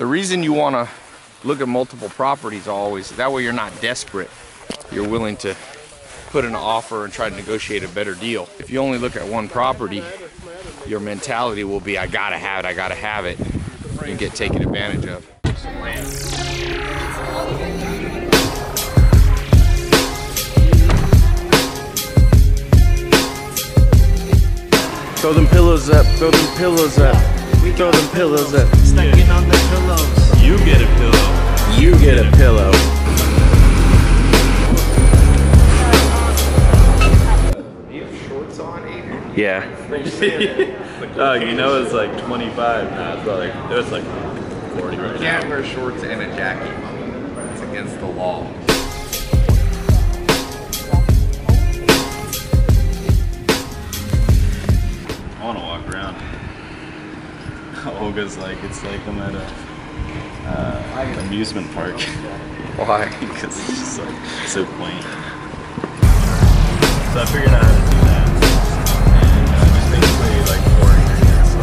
The reason you want to look at multiple properties always, that way you're not desperate. You're willing to put an offer and try to negotiate a better deal. If you only look at one property, your mentality will be, I gotta have it, I gotta have it, and get taken advantage of. Throw them pillows up, throw them pillows up, throw them pillows up. Stacking on the pillows. You get a pillow. You get a pillow. You have shorts on, Yeah. Dog, uh, you know it's like 25 now. It's like, it was like 40 right now. You can't wear shorts and a jacket. It's against the law. Olga's like, it's like I'm at a uh, amusement park. Why? because it's just like so quaint. So I figured out how to do that. And uh, just basically like pouring your hands.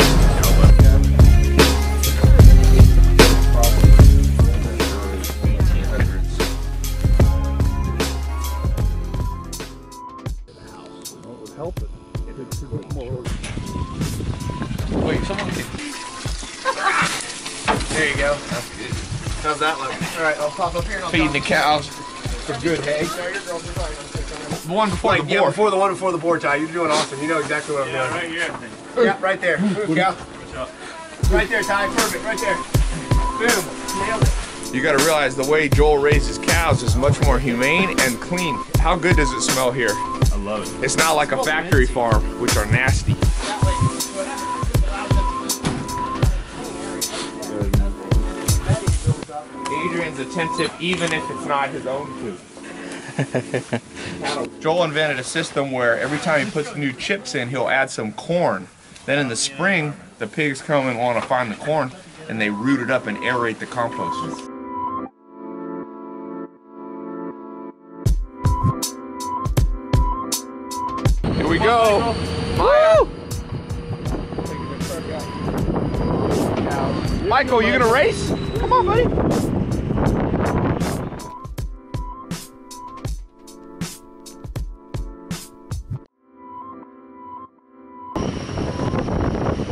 Wait, someone. There you go. That's good. How's that look? All right, I'll pop up here and I'll Feeding the cows. some good hay. The one before Like, the yeah, before the one before the board tie. You're doing awesome. You know exactly what I'm doing. right here. Yeah, right there. Move, Cal. Right there, Tai. Perfect. Right there. Boom. Nailed it. You gotta realize the way Joel raises cows is much more humane and clean. How good does it smell here? I love it. It's not like a factory farm, which are nasty. Adrian's attentive even if it's not his own food. Joel invented a system where every time he puts new chips in, he'll add some corn. Then in the spring, the pigs come and want to find the corn, and they root it up and aerate the compost. Here we go. Maya. Michael, you gonna race? Come on, buddy.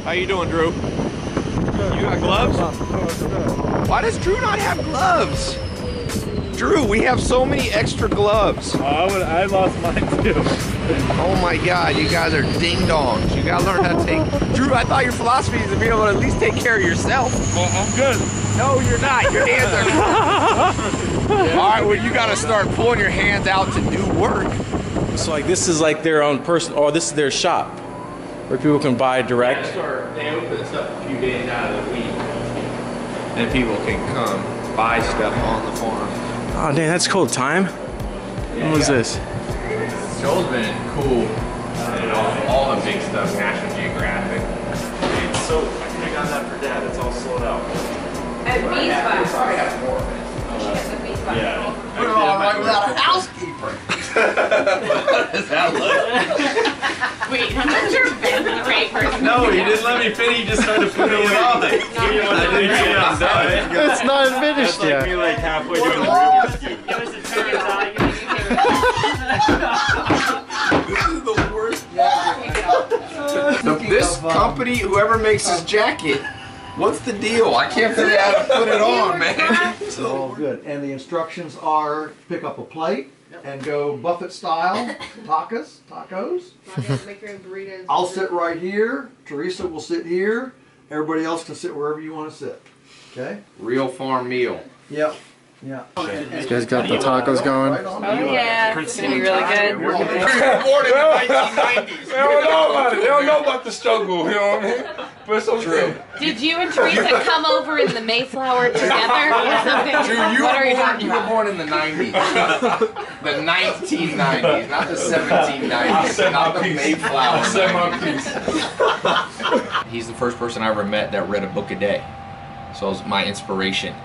How you doing, Drew? You got gloves? Why does Drew not have gloves? Drew, we have so many extra gloves. Oh, I, would, I lost mine too. Oh my god, you guys are ding dongs. You gotta learn how to take. Drew, I thought your philosophy is to be able to at least take care of yourself. Well, I'm good. No, you're not. Your hands are. All right, well, you gotta start pulling your hands out to do work. So like this is like their own person, or this is their shop, where people can buy direct. They open this up a few days out of the week, and people can come buy stuff on the farm. Oh dang, that's cool. Time. What was yeah. this? Joel's been cool. No, he didn't let me finish. He just started putting it on. I didn't get it done. It's not finished It's like me like halfway doing the Rubik's Cube. It was a turn This is the worst jacket. this company, whoever makes this jacket, what's the deal? I can't figure out how to put it on, man. All good. And the instructions are pick up a plate and go buffet style, tacos, tacos. I'll sit right here. Teresa will sit here. Everybody else can sit wherever you want to sit. Okay? Real farm meal. Yep. Yeah. You guys got the tacos going. Right on. Oh yeah, it's gonna be really good. Born in the 1990s. They don't know about it. They don't know about the struggle. You know what I mean? But it's so true. Did you and Teresa come over in the Mayflower together or something? Drew, you, what were are you born, talking you were born in the 90s. the 1990s, not the 1790s, not the Mayflower. 90s. He's the first person I ever met that read a book a day. So it was my inspiration.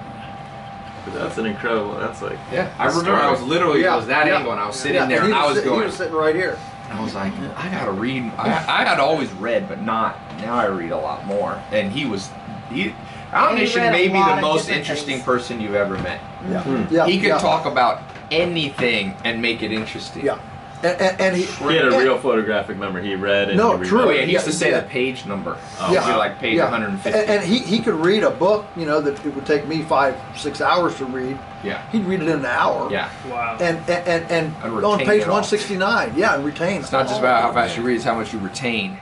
That's an incredible. That's like. Yeah, I remember I was literally, I was that Yeah. angle and I was sitting Yeah, there and he I was sit- going, He was sitting right here. I was like, I gotta read. I, I had always read, but not now. I read a lot more. And he was, he, Omniscient read a may be the most interesting things. person you've ever met. Yeah. Hmm. Yeah. He could yeah. talk about anything and make it interesting. Yeah. And, and, and he. He had a real photographic memory. He read and No, he true. Oh yeah, he used to say yeah. the page number. Oh, Yeah. yeah. like page yeah. 150. And, and he, he could read a book, you know, that it would take me five, six hours to read. yeah, He'd read it in an hour. yeah. Wow. And and and, and, And on page 169, yeah, and retain. It's not just about how fast you read; it's how much you retain.